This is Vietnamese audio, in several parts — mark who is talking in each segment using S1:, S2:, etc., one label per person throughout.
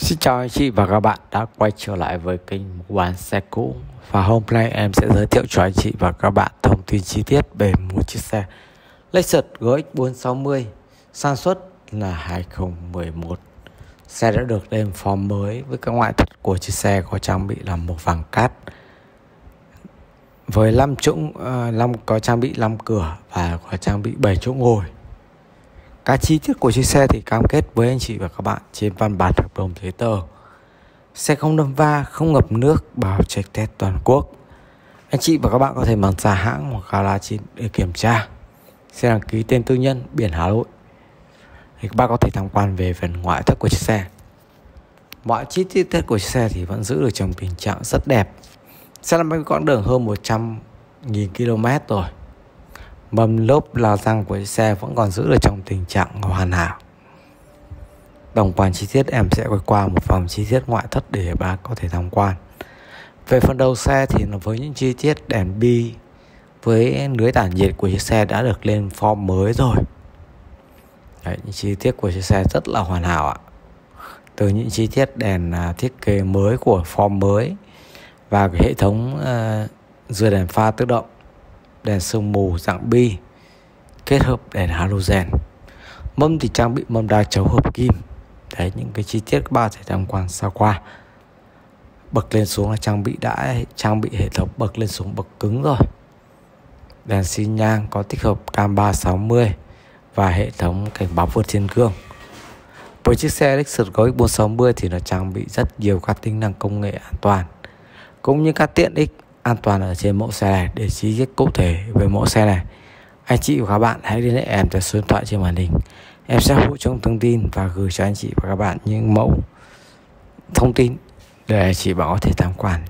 S1: Xin chào anh chị và các bạn đã quay trở lại với kênh mua bán xe cũ. Và hôm nay em sẽ giới thiệu cho anh chị và các bạn thông tin chi tiết về một chiếc xe Lexus GX460 Sản xuất là 2011 Xe đã được lên form mới với các ngoại thất của chiếc xe có trang bị là một vàng cát Với 5 chỗ, ờ, uh, 5, có trang bị 5 cửa và có trang bị 7 chỗ ngồi các chi tiết của chiếc xe thì cam kết với anh chị và các bạn trên văn bản hợp đồng giấy tờ. Xe không đâm va, không ngập nước, bảo chạy test toàn quốc. Anh chị và các bạn có thể mang giả hãng hoặc gara chín để kiểm tra. Xe đăng ký tên tư nhân, biển Hà Nội. Thì các bạn có thể tham quan về phần ngoại thất của chiếc xe. Mọi chi tiết của chiếc xe thì vẫn giữ được trong tình trạng rất đẹp. Xe là một quãng đường hơn 100.000 km rồi mâm lốp la răng của xe vẫn còn giữ được trong tình trạng hoàn hảo. Tổng quan chi tiết em sẽ quay qua một vòng chi tiết ngoại thất để bác có thể tham quan. Về phần đầu xe thì nó với những chi tiết đèn bi với lưới tản nhiệt của chiếc xe đã được lên form mới rồi. Đấy, những chi tiết của chiếc xe rất là hoàn hảo ạ. Từ những chi tiết đèn à, thiết kế mới của form mới và cái hệ thống uh, dưa đèn pha tự động đèn sương mù dạng bi, kết hợp đèn halogen. Mâm thì trang bị mâm đa chấu hợp kim. Đấy, những cái chi tiết các bạn sẽ tham quan xa qua. Bậc lên xuống là trang bị đã, trang bị hệ thống bậc lên xuống bậc cứng rồi. Đèn xi nhang có tích hợp cam 360 và hệ thống cảnh báo vượt trên gương với chiếc xe Lexus GX 460 thì nó trang bị rất nhiều các tính năng công nghệ an toàn, cũng như các tiện ích an toàn ở trên mẫu xe này để chi tiết cụ thể về mẫu xe này. Anh chị và các bạn hãy liên hệ em theo số điện thoại trên màn hình. Em sẽ hỗ trợ thông tin và gửi cho anh chị và các bạn những mẫu thông tin để anh chị bạn có thể tham quan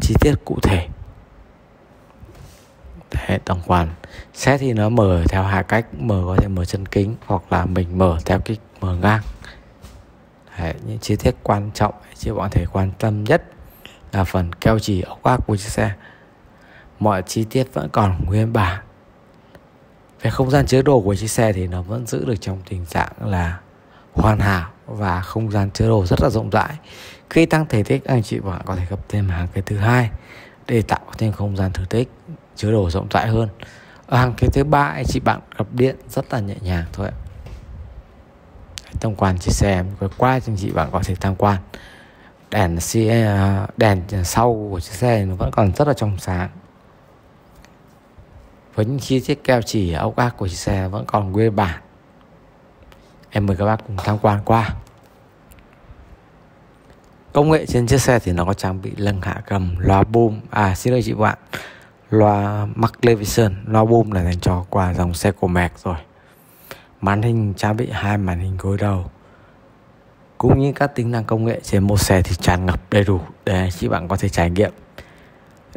S1: chi tiết cụ thể. Hệ tổng quan. Xe thì nó mở theo hai cách mở có thể mở chân kính hoặc là mình mở theo kích mở ngang. Đấy, những chi tiết quan trọng chị bạn có thể quan tâm nhất là phần keo chỉ ốc ác của chiếc xe. Mọi chi tiết vẫn còn nguyên bản. Về không gian chứa đồ của chiếc xe thì nó vẫn giữ được trong tình trạng là hoàn hảo và không gian chứa đồ rất là rộng rãi. Khi tăng thể tích, anh chị bạn có thể gấp thêm hàng cái thứ hai để tạo thêm không gian thể tích, chứa đồ rộng rãi hơn. Ở hàng cái thứ ba, anh chị bạn gập điện rất là nhẹ nhàng thôi ạ. Tham quan chiếc xe qua anh chị bạn có thể tham quan đèn xe à, đèn sau của chiếc xe nó vẫn còn rất là trong sáng. Với những chi tiết keo chỉ ốc ác của chiếc xe vẫn còn nguyên bản. Em mời các bác cùng tham quan qua. Công nghệ trên chiếc xe thì nó có trang bị lưng hạ cầm loa boom. À xin lỗi chị bạn, loa Maclevision loa boom là dành cho qua dòng xe của Mac rồi. Màn hình trang bị hai màn hình gối đầu cũng như các tính năng công nghệ trên một xe thì tràn ngập đầy đủ. Để chị bạn có thể trải nghiệm.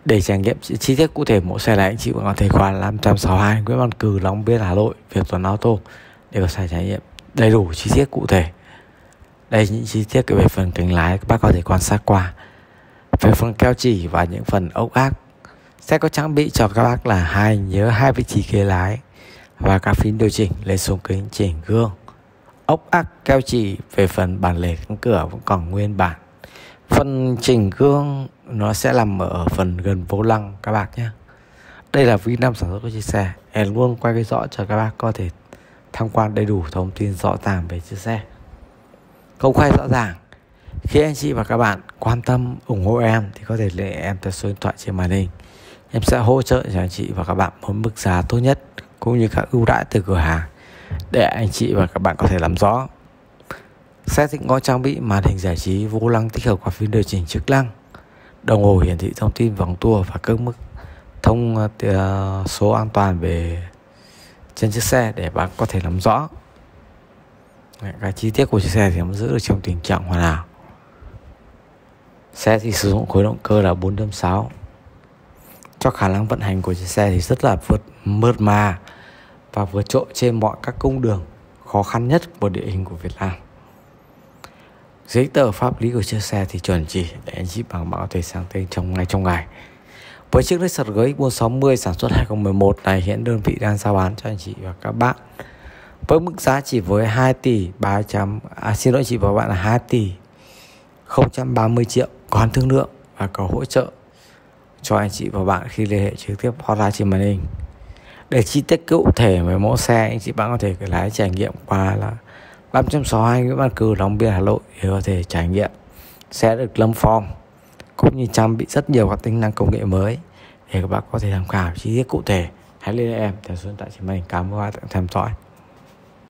S1: Để trải nghiệm, chi tiết cụ thể mẫu xe này anh chị bạn có thể qua 562 Nguyễn Văn Cừ Long Biên, Hà Nội, Việt Tuấn Auto để có thể trải nghiệm đầy đủ chi tiết cụ thể. Đây những chi tiết về phần kính lái, các bác có thể quan sát qua. Về phần keo chỉ và những phần ốc ác, sẽ có trang bị cho các bác là hai, nhớ hai vị trí ghế lái và các phím điều chỉnh lên xuống kính chỉnh gương ốc ác keo chỉ về phần bản lề cánh cửa vẫn còn nguyên bản. Phần chỉnh gương nó sẽ nằm ở phần gần vô lăng, các bác nhé. Đây là vi năm sản xuất của chiếc xe. Em luôn quay cái rõ cho các bác có thể tham quan đầy đủ thông tin rõ ràng về chiếc xe. Công khai rõ ràng. Khi anh chị và các bạn quan tâm, ủng hộ em thì có thể liên hệ em theo số điện thoại trên màn hình. Em sẽ hỗ trợ cho anh chị và các bạn một mức giá tốt nhất, cũng như các ưu đãi từ cửa hàng để anh chị và các bạn có thể làm rõ. Xe có trang bị, màn hình giải trí vô lăng tích hợp quả phím điều chỉnh chức năng đồng hồ hiển thị thông tin vòng tua và các mức thông ờ, ờ, số an toàn về trên chiếc xe để bạn có thể nắm rõ. Cái chi tiết của chiếc xe thì nó giữ được trong tình trạng hoàn hảo. Xe thì sử dụng khối động cơ là 4.6 cho khả năng vận hành của chiếc xe thì rất là vượt, mượt mà và vượt trội trên mọi các cung đường khó khăn nhất của địa hình của Việt Nam. Giấy tờ pháp lý của chiếc xe thì chuẩn chỉ để anh chị bằng bảo có thể sang tên trong ngày trong ngày. Với chiếc Lexus GX 460 sản xuất 2011 này hiện đơn vị đang giao bán cho anh chị và các bạn với mức giá chỉ với 2 tỷ 300 à xin lỗi chị và bạn là 2 tỷ 030 triệu còn thương lượng và có hỗ trợ cho anh chị và bạn khi liên hệ trực tiếp hotline trên màn hình để chi tiết cụ thể về mẫu xe, anh chị bạn có thể lái trải nghiệm qua là 562 Nguyễn Văn Cử, Long Biên, Hà Nội để có thể trải nghiệm. Sẽ được lâm form cũng như trang bị rất nhiều các tính năng công nghệ mới để các bạn có thể tham khảo chi tiết cụ thể. Hãy liên hệ em theo số điện thoại trên màn hình cảm ơn các bạn đã theo dõi.